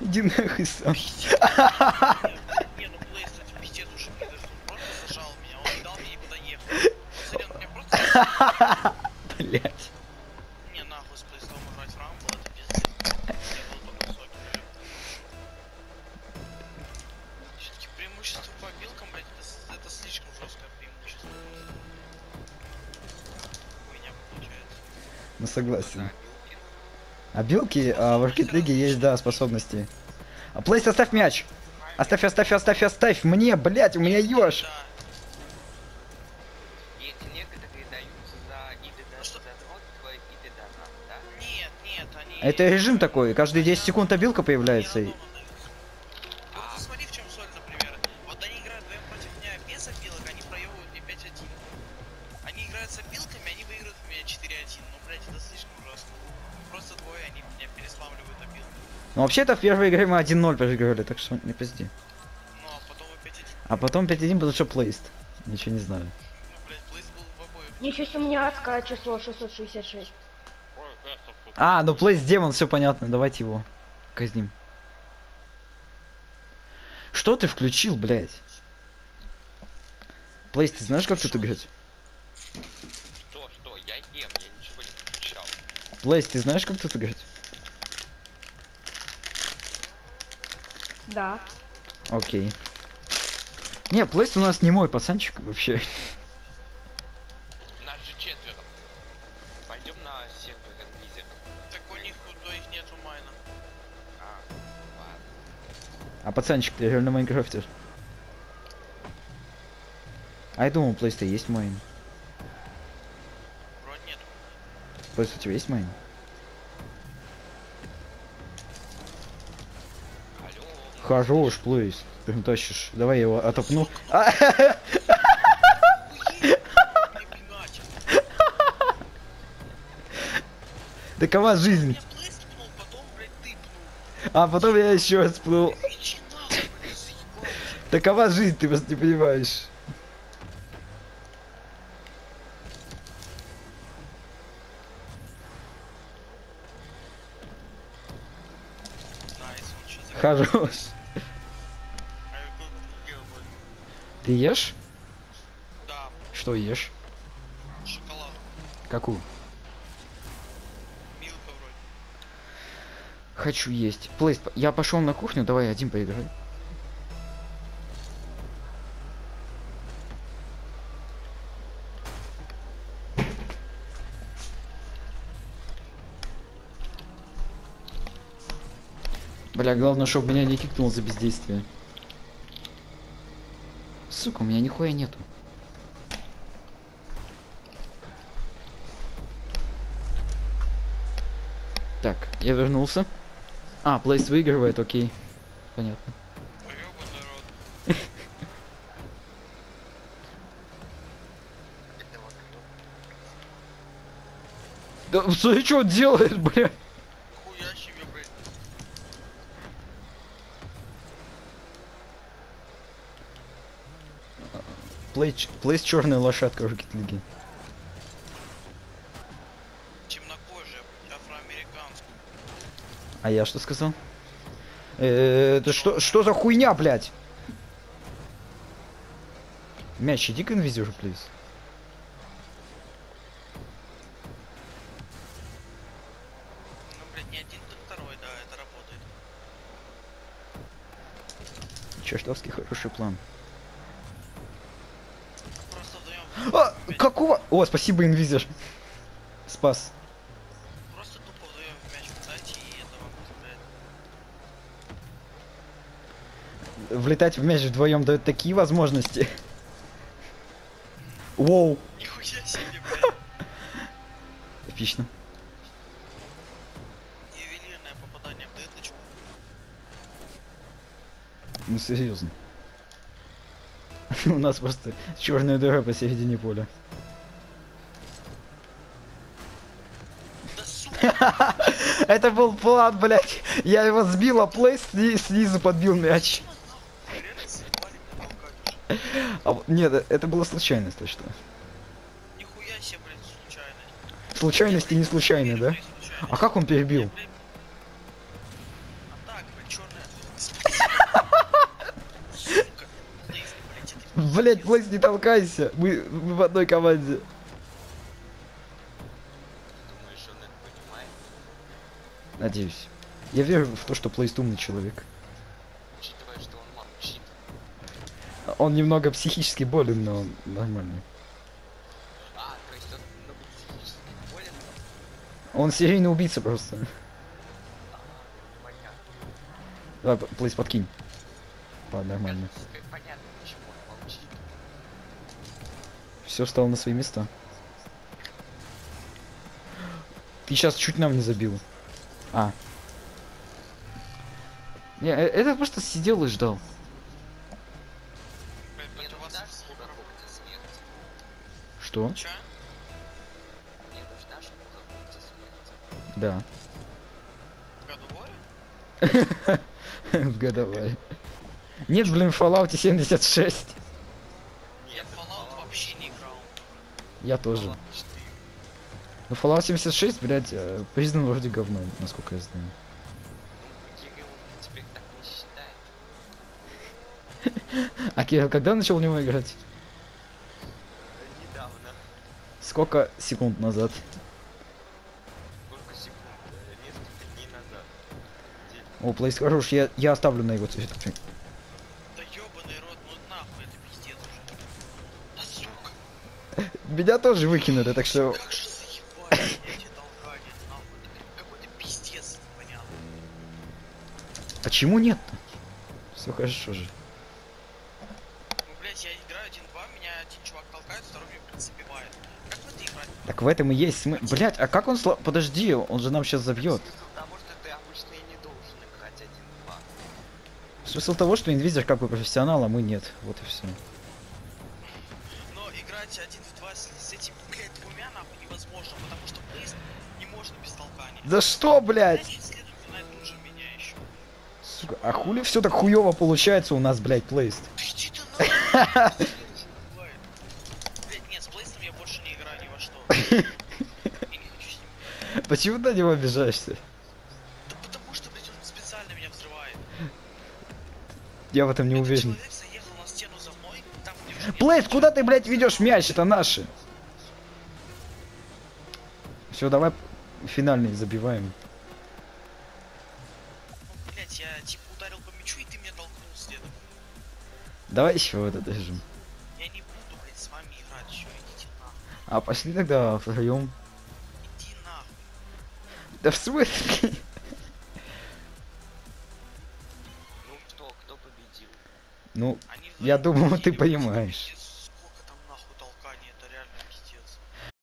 Иди нахуй сам. Ну. Блять. Не, нахуй с Плейстом играть в это пиздец. Все-таки преимущество по это слишком жесткое преимущество. Хуйня получается. Ну согласен. А билки а, в Аркет Лиге есть, да, способности. А Плейс, оставь мяч! Оставь, оставь, оставь, оставь! Мне, блять, у меня ёж! Это режим такой, каждые 10 секунд обилка появляется. Они меня переспамливают опилки. Ну вообще-то в первой игре мы 1-0 проигрывали, так что не пизди. Ну, а потом и 5-1. А потом 5-1, потому что плейст. Ничего не знаю. Ну, блядь, Плейс был в обоих. Ничего себе, у меня адское число 666. А, ну плейст демон, все понятно, давайте его казним. Что ты включил, блядь? Плейст, ты знаешь, как тут играть? Что, что, я ем, я ничего не включал. Плейст, ты знаешь, как тут играть? Да. Окей. Не, Плейст у нас не мой пацанчик вообще. Нас же четверо. Пойдем на сервер Энвизер. Так у них у двоих нету майна. А, ладно. А пацанчик, ты реально майнкрафтер. А я думал, Плейста есть майн. Вроде нет. Плейст, у тебя есть майн? Алло. Хорош, Плейст. Прям тащишь. Давай я его отопну. А. Такова жизнь. Ты пнул. А потом я еще раз плыл. Такова жизнь, ты просто не понимаешь. Nice, он что за... Хорош. Ты ешь? Да, Что ешь? шоколад. Какую? Милка вроде. Хочу есть. Плейст, я пошел на кухню, давай один поиграй. Бля, главное, чтобы меня не кикнул за бездействие. Сука, у меня нихуя нету. Так, я вернулся. А, Плейс выигрывает, окей. Понятно. Да смотри, что делает, бля. Хуя себе, блядь. Плейс, Плейс черная лошадка в Rocket League. Темнокожая, афроамериканская. А я что сказал? Э, Это что, что за хуйня, блядь? Мяч, иди к инвизиру, плиз. Ну, блядь, не один, так второй, да, это работает. Чертовски хороший план. Просто вдвоем. А, какого? О, спасибо, инвизер. Спас. Просто тупо мяч дать и этого, блядь. Влетать в мяч вдвоем дает такие возможности. Воу. Нихуя себе, блядь. Эпично. Ювелирное попадание в деточку. Ну серьезно. У нас просто черная дыра посередине поля. Это был план, блядь. Я его сбил, а плей снизу подбил мяч. А, нет, э, это была случайность точно. Нихуя себе, блядь, случайность. Случайности не случайные, да? Случайность. А как он перебил? Так, блядь, Блять, Плейс, не толкайся. Мы, мы в одной команде. Думаешь, он это понимает? Надеюсь. Я верю в то, что Плейс умный человек. Учитывая, что он молчит. Он немного психически болен, но нормально. А, то есть он немного психически болен? Он серийный убийца просто. А. Давай, Плейс, подкинь. Ладно, нормально. Как Понятно, почему он молчит. Все встало на свои места. Ты сейчас чуть нам не забил. А. Не, э- это просто сидел и ждал. Что? Да. В годовой. Нет, блин, в Fallout 76. Fallout вообще не играл. Я тоже. Ну, Fallout 76, блядь, э, признан вроде говно, насколько я знаю. А Кирилл, когда начал в него играть? Недавно. Сколько секунд назад? Сколько секунд? Несколько дней назад. О, Плейс хорош, я, я оставлю на его цвет. Меня тоже выкинули, так что... Почему нет-то? Все хорошо же. Ну, блядь, я играю 1-2, меня один чувак толкает, второй мне, забивает. Как в это играть? Так в этом и есть смысл. Блять, а как он сла... Подожди, он же нам сейчас забьет. Смысл того, что Инвизер как бы профессионал, а мы нет. Вот и все. Но играть один в два с, этими, блядь, двумя нахуй невозможно, потому что Блейз не можно без толкания. Да что, блядь? Сука, а хули все так хуево получается у нас, блядь, плейст? Да иди ты нахуй! Блядь, нет, с Блейзом я больше не играю ни во что. Почему ты на него обижаешься? Да потому что, блядь, он специально меня взрывает. Я в этом не уверен. человек ничего. куда ты, блядь, ведешь мяч? Это наши. Все, давай финальный забиваем. Блядь, я типа ударил по мячу, и ты меня толкнул следом. Давай еще это держим. Я не буду, блядь, с вами играть еще, идите нахуй. А пошли тогда втроем. Иди нахуй. Да в смысле? Ну что, кто победил? Ну, Они Я думал, ты понимаешь.